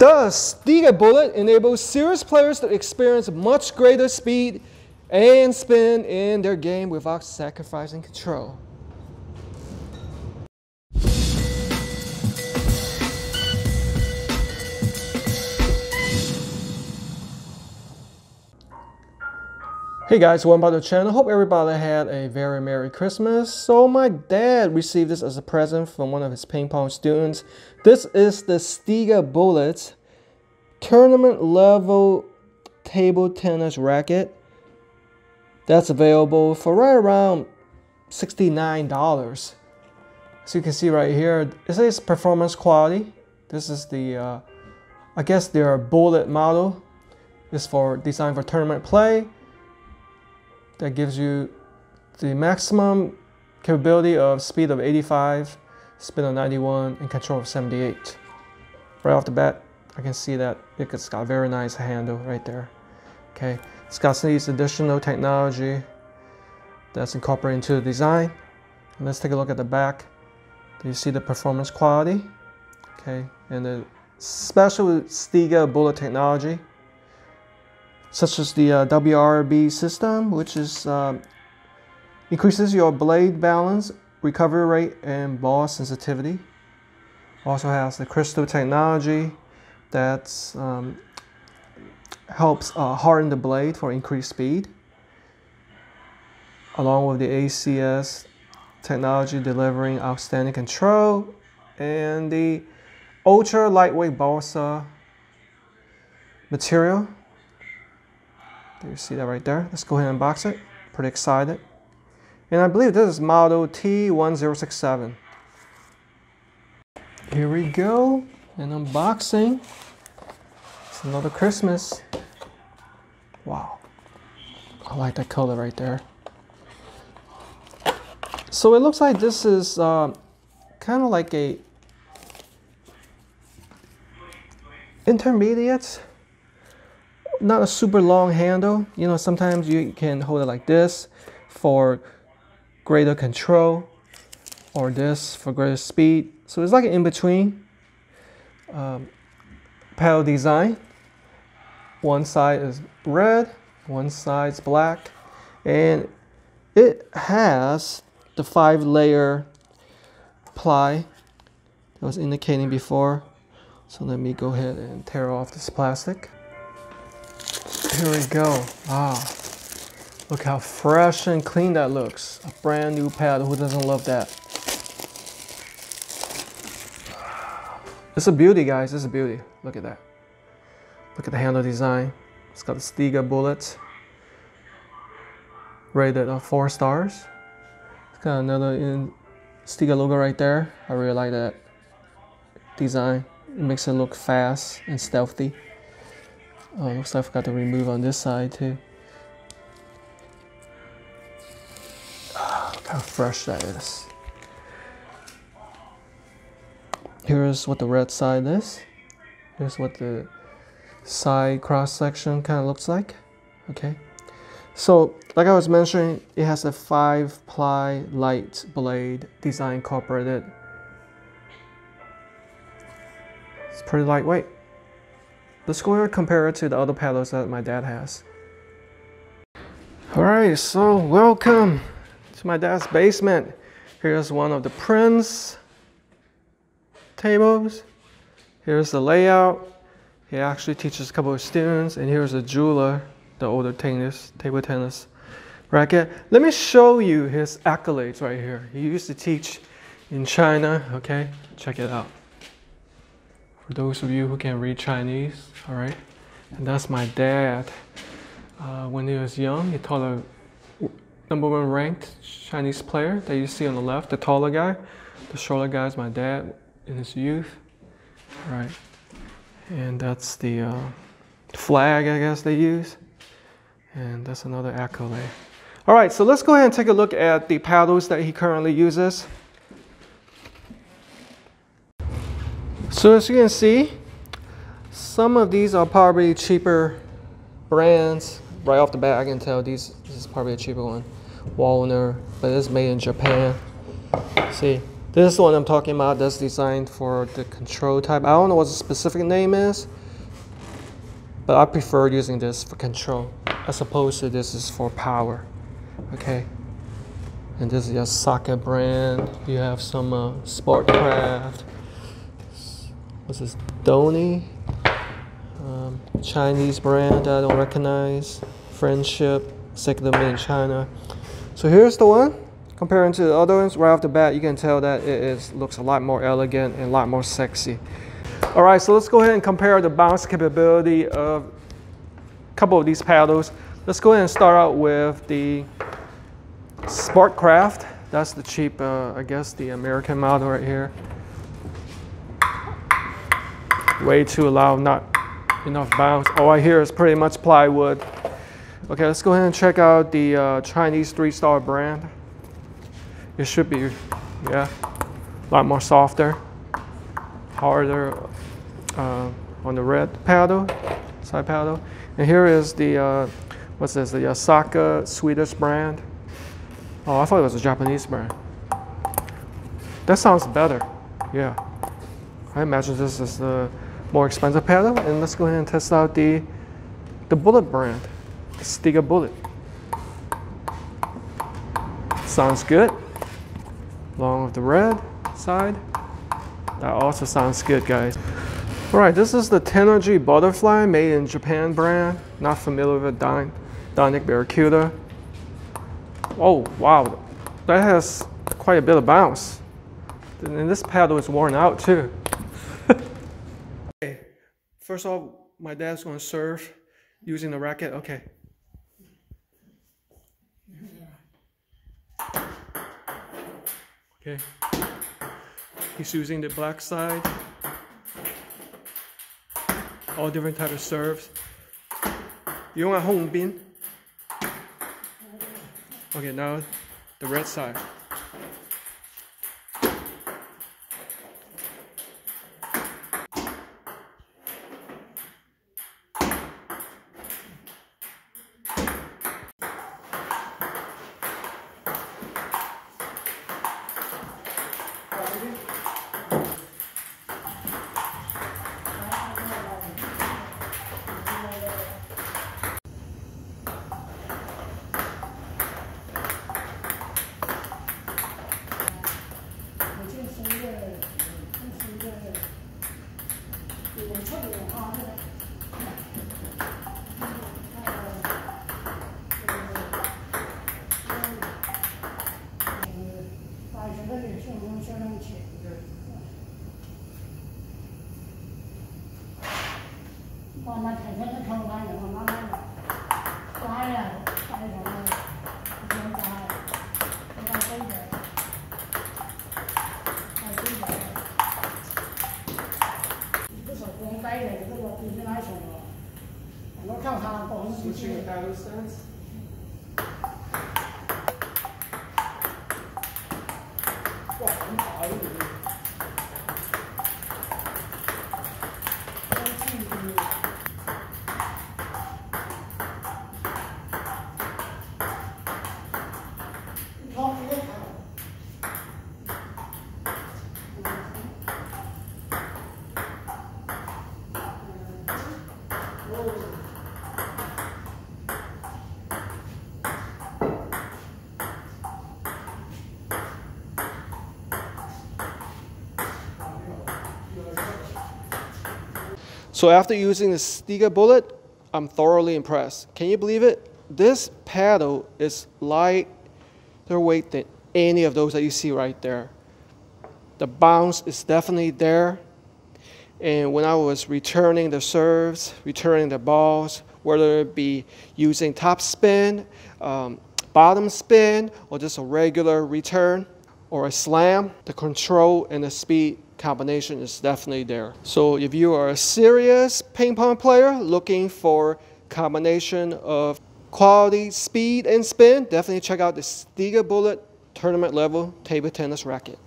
Thus, Stiga Bullet enables serious players to experience much greater speed and spin in their game without sacrificing control. Hey guys, welcome back to the channel. Hope everybody had a very Merry Christmas. So my dad received this as a present from one of his ping pong students. This is the Stiga Bullets tournament level table tennis racket. That's available for right around $69. So you can see right here, it says performance quality. This is the, uh, I guess their bullet model. This for designed for tournament play that gives you the maximum capability of speed of 85, spin of 91, and control of 78. Right off the bat, I can see that it's got a very nice handle right there. Okay, it's got some these additional technology that's incorporated into the design. And let's take a look at the back. Do you see the performance quality? Okay, and the special Stiga bullet technology such as the uh, WRB system, which is um, increases your blade balance, recovery rate, and ball sensitivity. Also has the crystal technology that um, helps uh, harden the blade for increased speed, along with the ACS technology delivering outstanding control, and the ultra lightweight balsa material you see that right there? Let's go ahead and unbox it. Pretty excited. And I believe this is model T1067. Here we go. An unboxing. It's another Christmas. Wow. I like that color right there. So it looks like this is uh, kind of like a intermediate not a super long handle. You know, sometimes you can hold it like this for greater control or this for greater speed. So it's like an in-between um, paddle design. One side is red, one side is black, and it has the five layer ply that was indicating before. So let me go ahead and tear off this plastic. Here we go. Wow. Look how fresh and clean that looks. A brand new pad. Who doesn't love that? It's a beauty, guys. It's a beauty. Look at that. Look at the handle design. It's got the Stiga bullets. Rated uh, four stars. It's got another in Stiga logo right there. I really like that design. It makes it look fast and stealthy. Oh, looks like I forgot to remove on this side too. Oh, look how fresh that is. Here's what the red side is. Here's what the side cross section kind of looks like. Okay. So, like I was mentioning, it has a five ply light blade design incorporated. It's pretty lightweight. Let's go and compare it to the other paddles that my dad has. Alright, so welcome to my dad's basement. Here's one of the Prince tables. Here's the layout. He actually teaches a couple of students. And here's a Joola, the older tennis, table tennis racket. Let me show you his accolades right here. He used to teach in China, okay? Check it out for those of you who can read Chinese, all right? And that's my dad. Uh, when he was young, he taught a number one ranked Chinese player that you see on the left, the taller guy. The shorter guy is my dad in his youth, right? And that's the uh, flag, I guess they use. And that's another accolade. All right, so let's go ahead and take a look at the paddles that he currently uses. So as you can see, some of these are probably cheaper brands. Right off the bat, I can tell these this is probably a cheaper one. Walner, but it's made in Japan. See, This one I'm talking about, that's designed for the control type. I don't know what the specific name is, but I prefer using this for control as opposed to this is for power. Okay. And this is Yasaka brand. You have some uh, Sportcraft. What's this? Donic. Um, Chinese brand I don't recognize. Friendship. Second made in China. So here's the one. Comparing to the other ones, right off the bat, you can tell that it is, looks a lot more elegant and a lot more sexy. All right, so let's go ahead and compare the bounce capability of a couple of these paddles. Let's go ahead and start out with the Sportcraft. That's the cheap, uh, I guess, the American model right here. Way too loud, not enough bounce. All I hear is pretty much plywood. Okay, let's go ahead and check out the uh, Chinese three-star brand. It should be, yeah, a lot more softer, harder uh, on the red paddle, side paddle. And here is the, uh, what's this, the Yasaka Swedish brand. Oh, I thought it was a Japanese brand. That sounds better, yeah. I imagine this is the more expensive paddle. And let's go ahead and test out the, the Bullet brand, Stiga Bullet. Sounds good along with the red side. That also sounds good, guys. All right, this is the Tenergy Butterfly made in Japan brand. Not familiar with Dyn Dynic Barracuda. Oh, wow. That has quite a bit of bounce. And this paddle is worn out too. first off, my dad's gonna serve using the racket. Okay. Okay. He's using the black side. All different type of serves. You want home bin? Okay, now the red side. 是我们销量前一个。把那台子都扛翻了，把那个砸了，砸的什么？不能砸了，不能飞的。不少光带的，这个都是哪种啊？我看他光是。十七台都。So after using the Stiga Bullet, I'm thoroughly impressed. Can you believe it? This paddle is lighter weight than any of those that you see right there. The bounce is definitely there. And when I was returning the serves, returning the balls, whether it be using top spin, um, bottom spin, or just a regular return or a slam, the control and the speed combination is definitely there. So if you are a serious ping pong player looking for combination of quality, speed, and spin, definitely check out the Stiga Bullet tournament level table tennis racket.